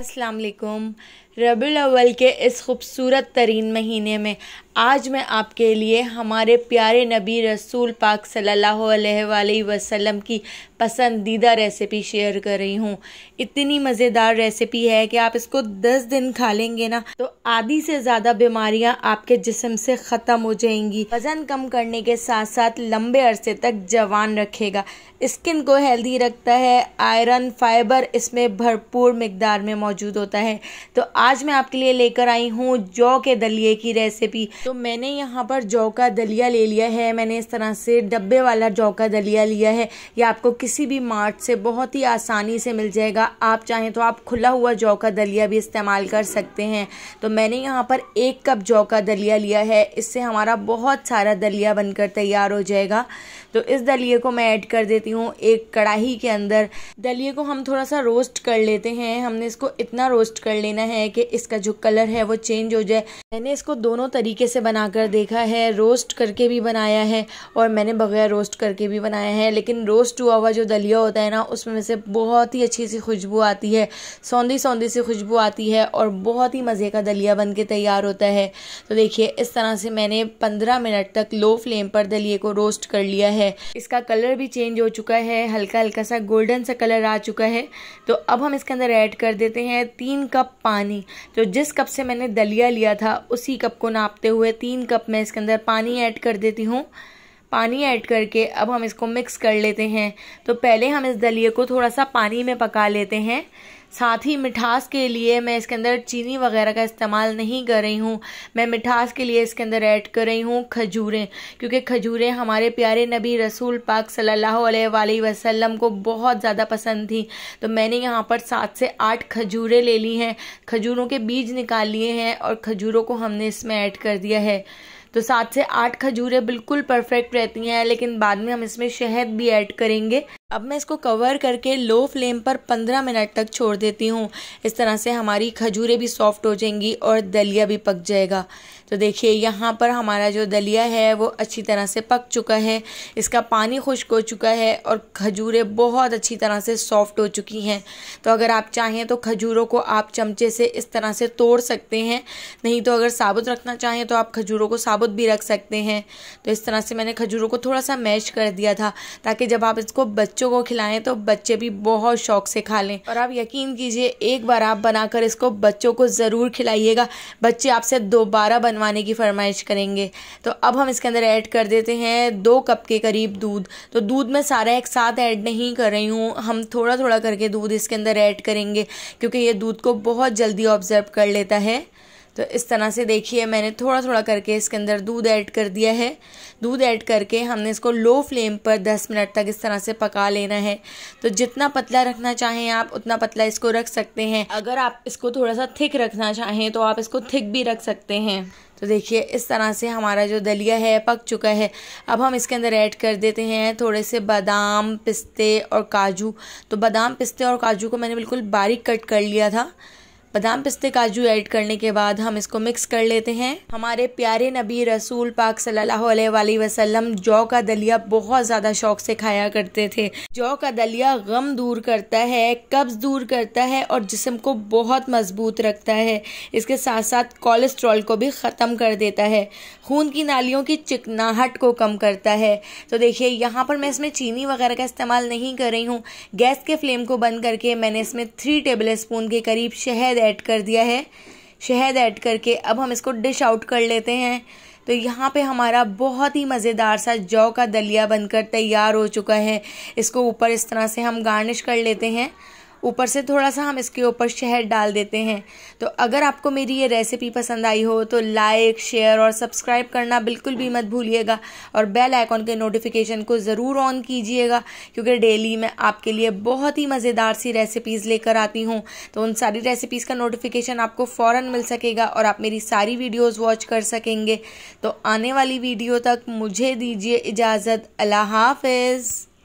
अस्सलाम वालेकुम रबीउल अव्वल के इस खूबसूरत तरीन महीने में आज मैं आपके लिए हमारे प्यारे नबी रसूल पाक सल्लल्लाहु अलैहि वसल्लम की पसंदीदा रेसिपी शेयर कर रही हूँ। इतनी मज़ेदार रेसिपी है कि आप इसको 10 दिन खा लेंगे ना तो आधी से ज़्यादा बीमारियाँ आपके जिस्म से ख़त्म हो जाएँगी। वज़न कम करने के साथ साथ लंबे अरसे तक जवान रखेगा। स्किन को हेल्दी रखता है, आयरन, फाइबर इसमें भरपूर मकदार में मौजूद होता है। तो आज मैं आपके लिए लेकर आई हूँ जौ के दलिए की रेसिपी तो मैंने यहाँ पर जौ का दलिया ले लिया है। मैंने इस तरह से डब्बे वाला जौ का दलिया लिया है। ये आपको किसी भी मार्ट से बहुत ही आसानी से मिल जाएगा। आप चाहें तो आप खुला हुआ जौ का दलिया भी इस्तेमाल कर सकते हैं। तो मैंने यहाँ पर एक कप जौ का दलिया लिया है। इससे हमारा बहुत सारा दलिया बनकर तैयार हो जाएगा। तो इस दलिए को मैं ऐड कर देती हूँ एक कढ़ाई के अंदर। दलिए को हम थोड़ा सा रोस्ट कर लेते हैं। हमने इसको इतना रोस्ट कर लेना है कि इसका जो कलर है वो चेंज हो जाए। मैंने इसको दोनों तरीके से बनाकर देखा है रोस्ट करके भी बनाया है और मैंने बगैर रोस्ट करके भी बनाया है। लेकिन रोस्ट हुआ हुआ जो दलिया होता है ना, उसमें से बहुत ही अच्छी सी खुशबू आती है, सौंधी सौंधी सी खुशबू आती है और बहुत ही मज़े का दलिया बन के तैयार होता है। तो देखिए, इस तरह से मैंने पंद्रह मिनट तक लो फ्लेम पर दलिए को रोस्ट कर लिया है। इसका कलर भी चेंज हो चुका है हल्का हल्का सा गोल्डन सा कलर आ चुका है। तो अब हम इसके अंदर ऐड कर देते हैं। तीन कप पानी। तो जिस कप से मैंने दलिया लिया था, उसी कप को नापते हुए तीन कप मैं इसके अंदर पानी ऐड कर देती हूँ। पानी ऐड करके अब हम इसको मिक्स कर लेते हैं। तो पहले हम इस दलिए को थोड़ा सा पानी में पका लेते हैं। साथ ही मिठास के लिए मैं इसके अंदर चीनी वगैरह का इस्तेमाल नहीं कर रही हूँ। मैं मिठास के लिए इसके अंदर ऐड कर रही हूँ खजूरें, क्योंकि खजूरें हमारे प्यारे नबी रसूल पाक सल्लल्लाहु अलैहि वसल्लम को बहुत ज़्यादा पसंद थी। तो मैंने यहाँ पर सात से आठ खजूरें ले ली हैं। खजूरों के बीज निकाल लिए हैं और खजूरों को हमने इसमें ऐड कर दिया है। तो सात से आठ खजूरें बिल्कुल परफेक्ट रहती हैं, लेकिन बाद में हम इसमें शहद भी ऐड करेंगे। अब मैं इसको कवर करके लो फ्लेम पर 15 मिनट तक छोड़ देती हूँ। इस तरह से हमारी खजूरें भी सॉफ्ट हो जाएँगी और दलिया भी पक जाएगा। तो देखिए, यहाँ पर हमारा जो दलिया है, वो अच्छी तरह से पक चुका है। इसका पानी खुश्क हो चुका है और खजूरें बहुत अच्छी तरह से सॉफ्ट हो चुकी हैं। तो अगर आप चाहें तो खजूरों को आप चमचे से इस तरह से तोड़ सकते हैं। नहीं तो अगर साबुत रखना चाहें तो आप खजूरों को साबुत भी रख सकते हैं। तो इस तरह से मैंने खजूरों को थोड़ा सा मैश कर दिया था, ताकि जब आप इसको बच्चों को खिलाएँ तो बच्चे भी बहुत शौक से खा लें। और आप यकीन कीजिए, एक बार आप बनाकर इसको बच्चों को ज़रूर खिलाइएगा। बच्चे आपसे दोबारा बनवाने की फरमाइश करेंगे। तो अब हम इसके अंदर ऐड कर देते हैं दो कप के करीब दूध। तो दूध में सारा एक साथ ऐड नहीं कर रही हूँ। हम थोड़ा थोड़ा करके दूध इसके अंदर ऐड करेंगे, क्योंकि ये दूध को बहुत जल्दी ऑब्ज़र्व कर लेता है। तो इस तरह से देखिए, मैंने थोड़ा थोड़ा करके इसके अंदर दूध ऐड कर दिया है। दूध ऐड करके हमने इसको लो फ्लेम पर 10 मिनट तक इस तरह से पका लेना है। तो जितना पतला रखना चाहें आप, उतना पतला इसको रख सकते हैं। अगर आप इसको थोड़ा सा थिक रखना चाहें तो आप इसको थिक भी रख सकते हैं। तो देखिए, इस तरह से हमारा जो दलिया है, पक चुका है। अब हम इसके अंदर ऐड कर देते हैं थोड़े से बादाम, पिस्ते और काजू। तो बादाम, पिस्ते और काजू को मैंने बिल्कुल बारीक कट कर लिया था। बादाम पिस्ते काजू ऐड करने के बाद हम इसको मिक्स कर लेते हैं। हमारे प्यारे नबी रसूल पाक सल्लल्लाहु अलैहि वसल्लम जौ का दलिया बहुत ज़्यादा शौक से खाया करते थे। जौ का दलिया गम दूर करता है, कब्ज दूर करता है और जिसम को बहुत मज़बूत रखता है। इसके साथ साथ कोलेस्ट्रॉल को भी ख़त्म कर देता है। खून की नालियों की चिकनाहट को कम करता है। तो देखिए, यहाँ पर मैं इसमें चीनी वगैरह का इस्तेमाल नहीं कर रही हूँ। गैस के फ्लेम को बंद करके मैंने इसमें थ्री टेबल स्पून के करीब शहद ऐड कर दिया है, शहद ऐड करके। अब हम इसको डिश आउट कर लेते हैं। तो यहाँ पे हमारा बहुत ही मज़ेदार सा जौ का दलिया बनकर तैयार हो चुका है। इसको ऊपर इस तरह से हम गार्निश कर लेते हैं। ऊपर से थोड़ा सा हम इसके ऊपर शहद डाल देते हैं। तो अगर आपको मेरी ये रेसिपी पसंद आई हो तो लाइक शेयर और सब्सक्राइब करना बिल्कुल भी मत भूलिएगा। और बेल आइकॉन के नोटिफिकेशन को ज़रूर ऑन कीजिएगा, क्योंकि डेली मैं आपके लिए बहुत ही मज़ेदार सी रेसिपीज़ लेकर आती हूँ। तो उन सारी रेसिपीज़ का नोटिफिकेशन आपको फ़ौरन मिल सकेगा और आप मेरी सारी वीडियोज़ वॉच कर सकेंगे। तो आने वाली वीडियो तक मुझे दीजिए इजाज़त। अल्लाह हाफिज़।